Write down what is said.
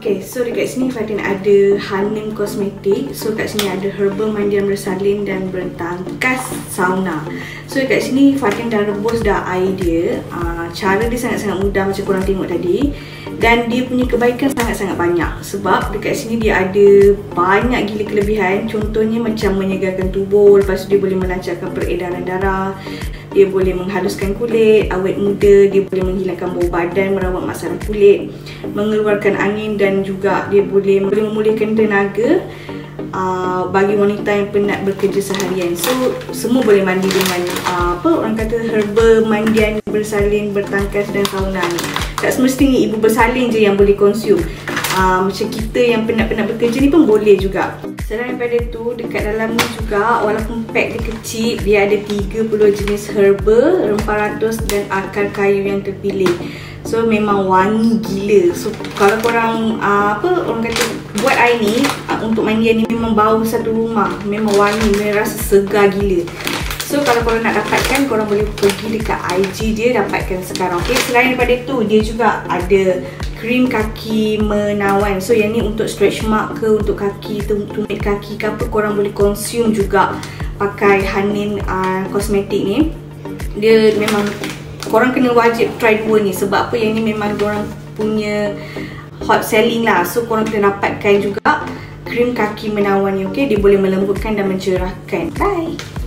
Okay, so dekat sini Fatin ada Hanim Kosmetik. So kat sini ada herbal mandian bersalin dan bertangkas sauna. So dekat sini Fatin dah rebus dah air dia. Uh, cara dia sangat-sangat mudah macam korang tengok tadi. Dan dia punya kebaikan sangat-sangat banyak. Sebab dekat sini dia ada banyak gila kelebihan. Contohnya macam menyegarkan tubuh. Lepas tu dia boleh melancarkan peredaran darah dia boleh menghaluskan kulit, awet muda, dia boleh menghilangkan bau badan, merawat masalah kulit, mengeluarkan angin dan juga dia boleh, memulihkan tenaga uh, bagi wanita yang penat bekerja seharian. So, semua boleh mandi dengan uh, apa orang kata herbal mandian bersalin, bertangkas dan sauna ni. Tak semestinya ibu bersalin je yang boleh consume. Uh, macam kita yang penat-penat bekerja ni pun boleh juga. Selain daripada tu, dekat dalam ni juga walaupun pack dia kecil, dia ada 30 jenis herba, rempah ratus dan akar kayu yang terpilih. So memang wangi gila. So kalau korang uh, apa orang kata buat air ni uh, untuk mandian ni memang bau satu rumah. Memang wangi, memang rasa segar gila. So kalau korang nak dapatkan korang boleh pergi dekat IG dia dapatkan sekarang. Okay, selain daripada tu dia juga ada krim kaki menawan. So yang ni untuk stretch mark ke untuk kaki, tumit kaki ke apa korang boleh consume juga pakai Hanin uh, kosmetik ni. Dia memang korang kena wajib try dua ni sebab apa yang ni memang korang punya hot selling lah. So korang kena dapatkan juga krim kaki menawan ni okay. Dia boleh melembutkan dan mencerahkan. Bye.